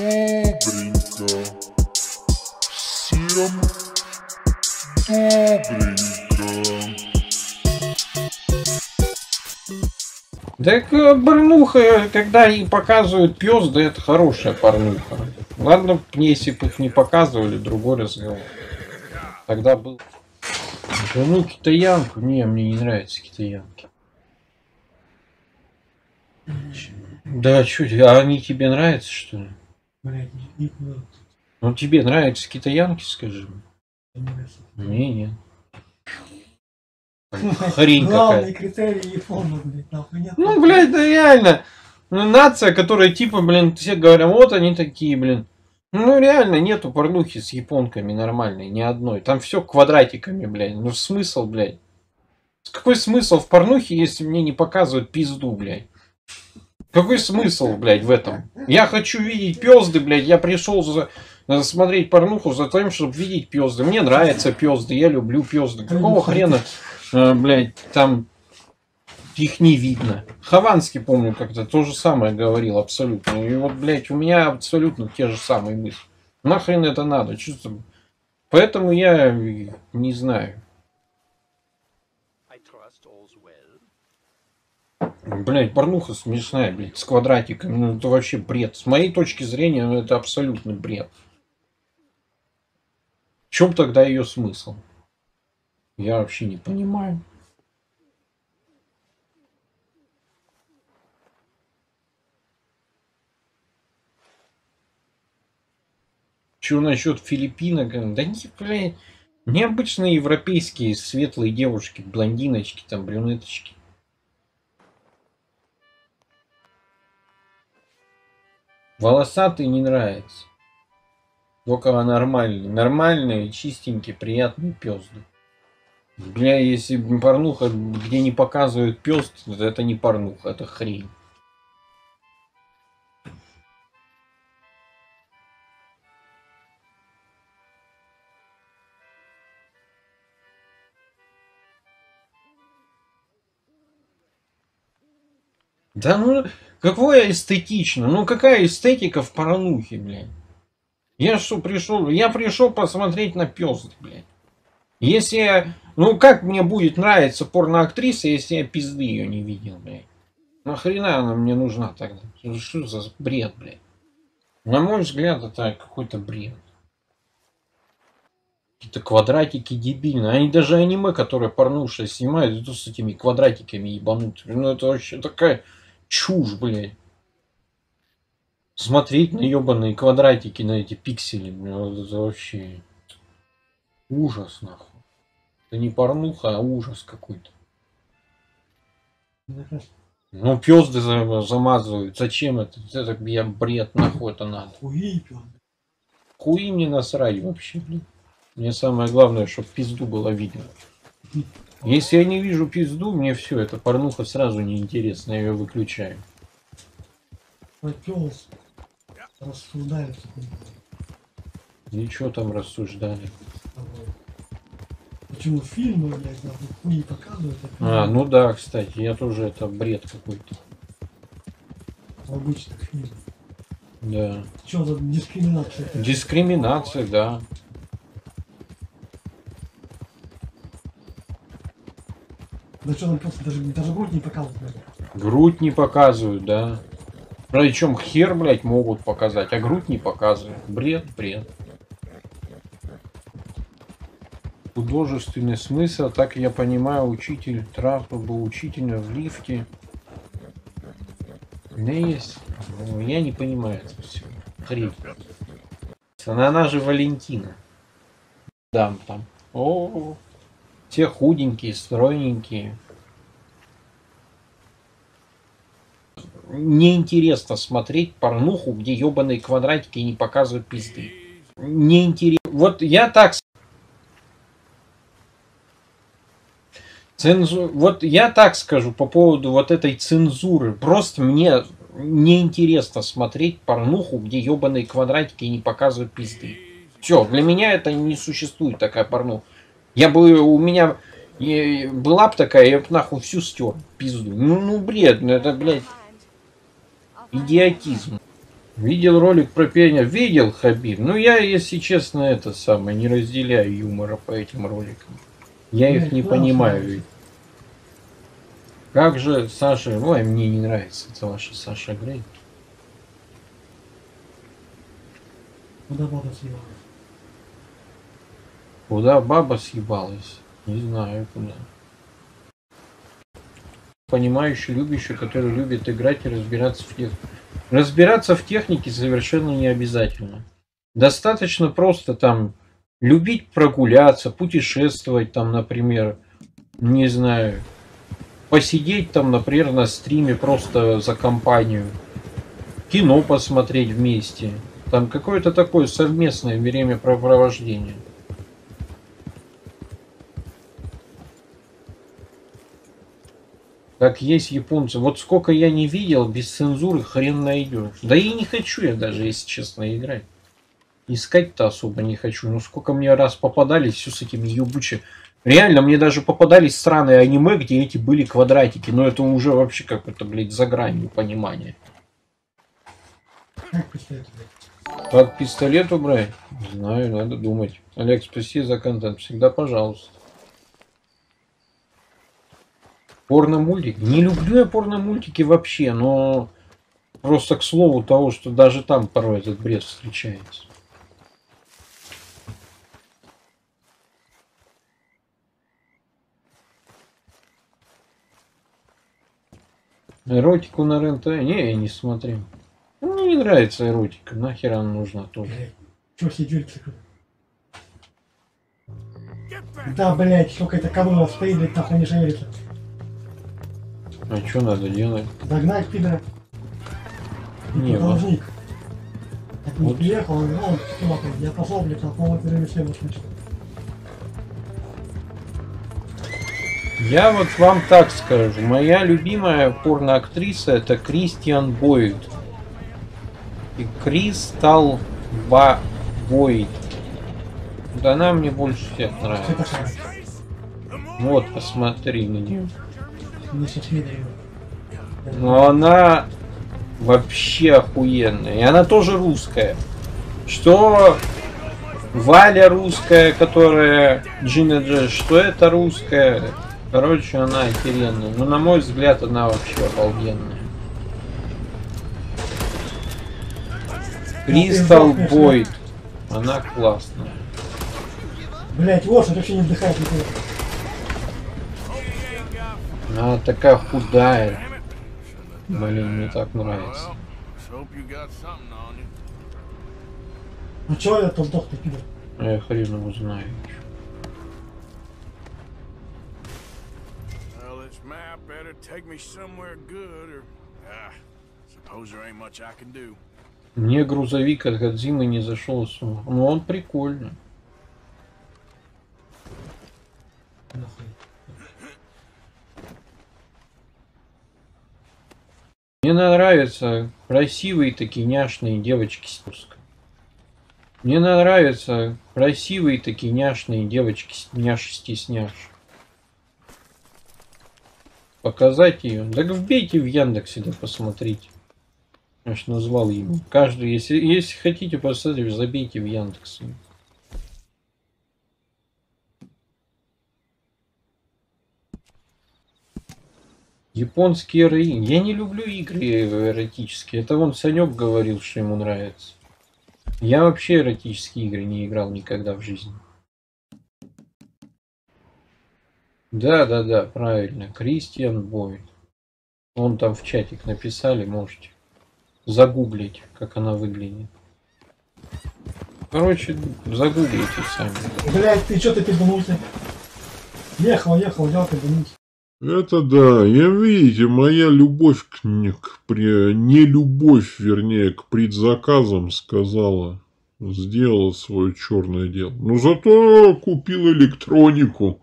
Добренько. Всем добренько. Так э, порнуха, когда и показывают пёзды, это хорошая порнуха. Ладно, если бы их не показывали, другой разговор. Тогда был... Ну, китаянку, не, мне не нравятся китаянки. Да, чё, а они тебе нравятся, что ли? Блядь, не, не надо. Ну, тебе нравятся китаянки, скажи. Мне. Мне нет. Хрень Главный критерий Япона, блядь, нахуй нет. Ну, блядь, да реально. Ну, нация, которая типа, блин, все говорят, вот они такие, блин. Ну, реально, нету порнухи с японками нормальной, ни одной. Там все квадратиками, блядь. Ну, смысл, блядь. Какой смысл в порнухе, если мне не показывают пизду, блядь? Какой смысл, блядь, в этом? Я хочу видеть пезды, блядь. Я пришел за... смотреть порнуху за тем, чтобы видеть пезды. Мне нравятся пезды, я люблю пезды. Какого хрена, э, блядь, там их не видно. Хованский, помню, как-то то же самое говорил абсолютно. И вот, блядь, у меня абсолютно те же самые мысли. Нахрен это надо? Чувство... Поэтому я не знаю. Блять, порнуха смешная, блядь, с квадратиками. Ну, это вообще бред. С моей точки зрения, ну, это абсолютно бред. В чем тогда ее смысл? Я вообще не понимаю. Что насчет Филиппинок? Да не, блядь, необычные европейские светлые девушки, блондиночки, там, брюнеточки. Волосатый не нравится. Только нормальный. Нормальные, чистенькие, приятные пезды. Бля, если порнуха, где не показывают пезд, это не порнуха, это хрень. Да ну, какое эстетично? Ну какая эстетика в порнухе, блядь? Я что пришел? Я пришел посмотреть на пёзд, блядь. Если я... Ну как мне будет нравиться порноактриса, если я пизды ее не видел, блядь? Нахрена она мне нужна тогда? Что за бред, блядь? На мой взгляд, это какой-то бред. Какие-то квадратики дебильные. Они даже аниме, которое порнуша снимают, идут с этими квадратиками ебанутыми. Ну это вообще такая чушь, блядь. Смотреть на ебаные квадратики, на эти пиксели, вот это вообще ужас, нахуй. Это не порнуха, а ужас какой-то. Ну, пезды за- замазывают. Зачем это? Это я бред, нахуй это надо. хуи. Хуи мне насрать вообще, блин. Мне самое главное, чтобы пизду было видно. Если я не вижу пизду, мне все, эта порнуха сразу неинтересна, я ее выключаю. Пёс. Рассуждает. Ничего там рассуждали. Почему фильмы, блядь, нахуй хуи показывают, А, ну да, кстати, я тоже это бред какой-то. в обычных фильмах. Да. Что за дискриминация? Дискриминация, да. Да что там просто даже, даже грудь не показывают, блядь. Грудь не показывают, да. Причем хер, блядь, могут показать, а грудь не показывают. Бред, бред. Художественный смысл, так я понимаю, учитель Трафа был учителем в лифте. У меня есть. Ну, я не понимаю это все. Хрень. Она, она же Валентина. Да, там. О, все худенькие, стройненькие. Неинтересно смотреть порнуху, где ебаные квадратики не показывают пизды. Неинтересно. Вот я так Цензу... Вот я так скажу по поводу вот этой цензуры. Просто мне неинтересно смотреть порнуху, где ебаные квадратики не показывают пизды. Все, для меня это не существует такая порнуха. Я бы, у меня была бы такая, я бы нахуй всю стер, пизду. Ну, ну бред, ну это, блядь, идиотизм. Видел ролик про пение? Видел, Хабиб. Ну, я, если честно, это самое, не разделяю юмора по этим роликам. Я их Блядь, не понимаю. ведь. Как же Саша... Ой, мне не нравится это ваша Саша Грей. Куда баба съебалась? Куда баба съебалась? Не знаю куда. Понимающий, любящий, который любит играть и разбираться в технике. Разбираться в технике совершенно не обязательно. Достаточно просто там любить прогуляться, путешествовать там, например, не знаю, посидеть там, например, на стриме просто за компанию, кино посмотреть вместе, там какое-то такое совместное времяпрепровождение. Как есть японцы. Вот сколько я не видел, без цензуры хрен найдешь. Да и не хочу я даже, если честно, играть. Искать-то особо не хочу. Ну сколько мне раз попадались все с этими ебучи. Реально, мне даже попадались странные аниме, где эти были квадратики. Но это уже вообще какой-то, блядь, за гранью понимания. Как пистолет? Как пистолет убрать? Не знаю, надо думать. Олег, спасибо за контент. Всегда пожалуйста. Порно-мультик? Не люблю я порно-мультики вообще, но просто к слову того, что даже там порой этот бред встречается. Эротику на РНТ? Не, я не смотрел. Ну, Мне не нравится эротика. Нахер она нужна тоже. Чё цикл? Да, блядь, сколько это кого стоит, блядь, нахуй не шевелится. А что надо делать? Догнать пидора. Не, Не, вот- должник. Так не вот- приехал, он, ну, он, чувак, я пошел, блядь, на полное время следующее. Я вот вам так скажу. Моя любимая порноактриса это Кристиан Бойд. И Кристал Ба Бойд. Вот она мне больше всех нравится. Вот, посмотри на нее. Не сейчас медленно. Но она вообще охуенная. И она тоже русская. Что Валя русская, которая Джина Джесс, что это русская. Короче, она охеренная. Но на мой взгляд, она вообще обалденная. Кристал Бойд. Она классная. Блять, лошадь вообще не вдыхает никуда. Она такая худая. Блин, мне так нравится. You. Ну чё это сдох ты, пидор? А Я хрен его знаю. Ah. Мне грузовик от Годзимы не зашел с ума. Ну он прикольный. Нахуй. Мне нравятся красивые такие няшные девочки с. Мне нравятся красивые такие няшные девочки с няш стесняш. Показать ее. Так вбейте в Яндексе, да посмотрите. Я ж назвал его. Каждый, если, если хотите посмотреть, забейте в Яндексе. Японские ры. Я не люблю игры эротические. Это вон Санек говорил, что ему нравится. Я вообще эротические игры не играл никогда в жизни. Да, да, да, правильно. Кристиан Бойд. Вон там в чатик написали, можете загуглить, как она выглядит. Короче, загуглите сами. Блять, ты чё ты пизданулся? Ехал, ехал, взял пизданулся. Это да, я видите, моя любовь к, к пре- не любовь, вернее, к предзаказам сказала, сделала свое черное дело. Но зато купил электронику.